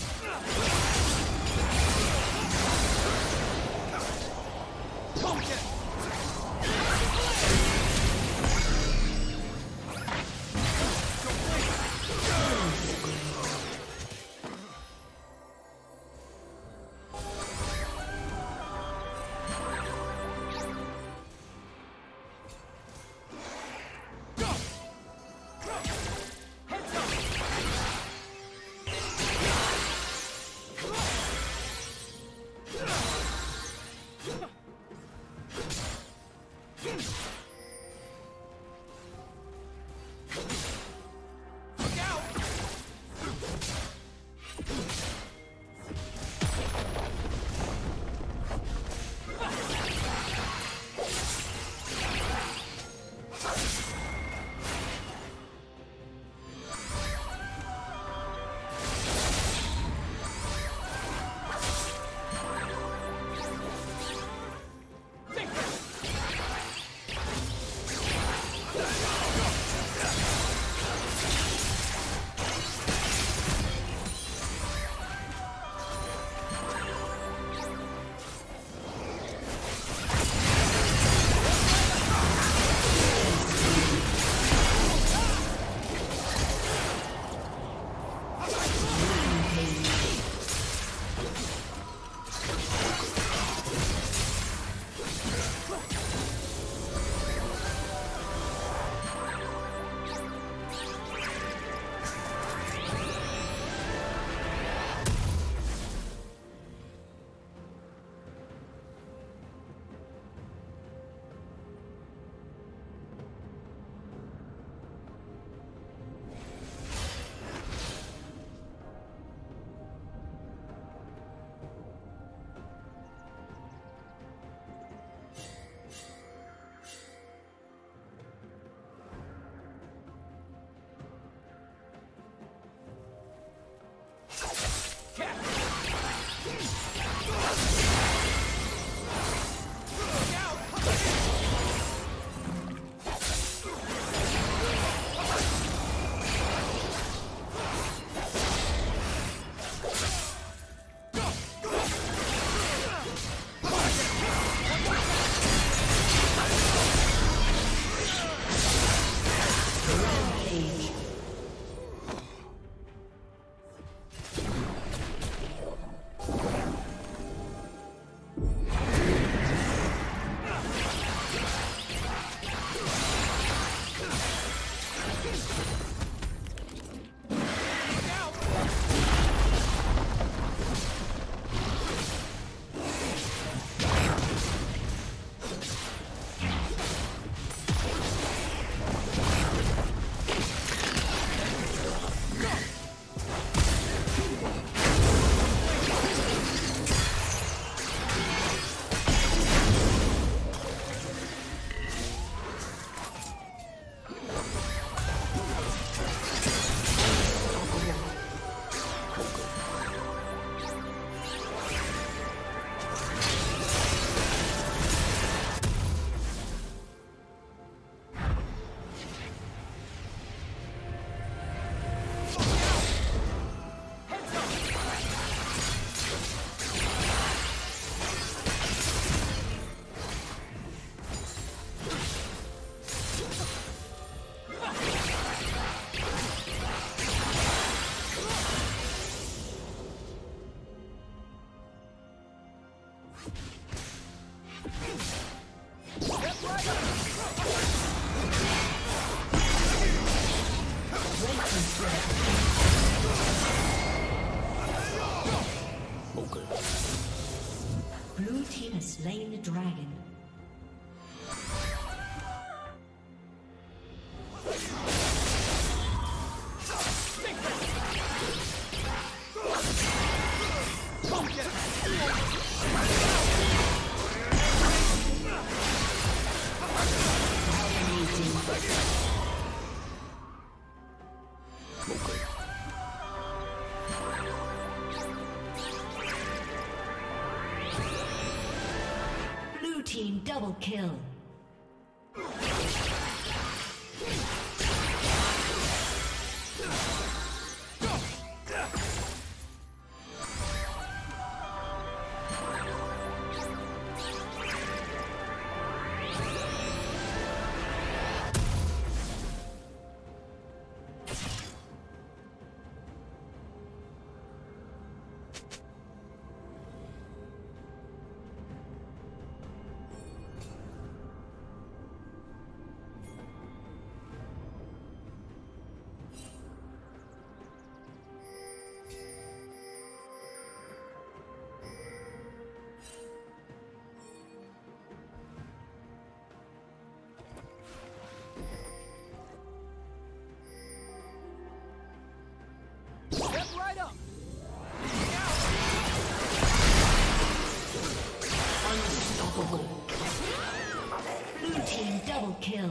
Uh. Team double kill. Kill.